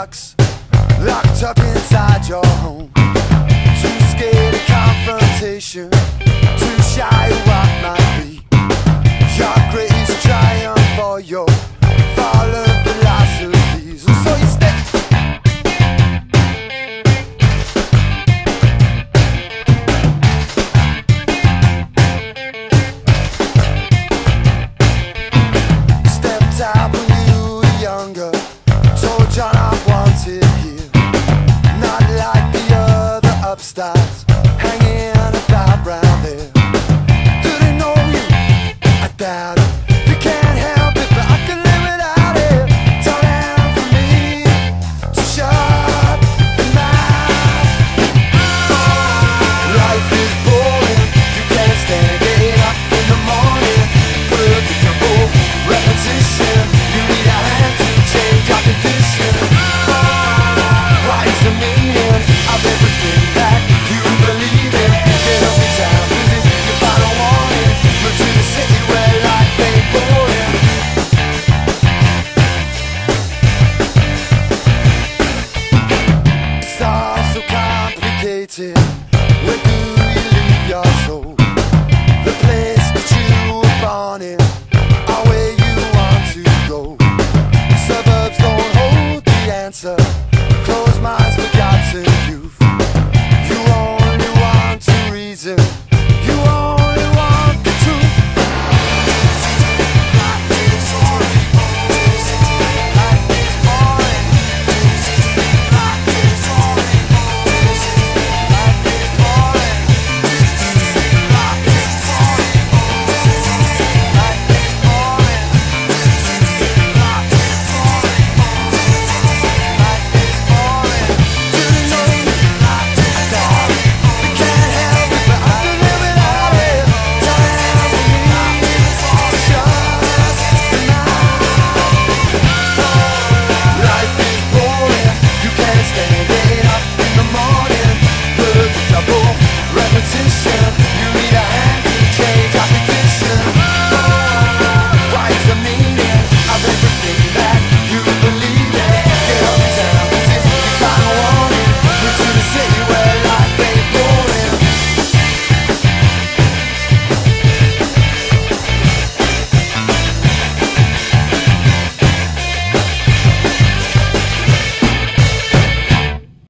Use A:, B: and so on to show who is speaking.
A: box, locked up inside your home. pop stars hanging out at the brown there. Didn't know you, I doubt it.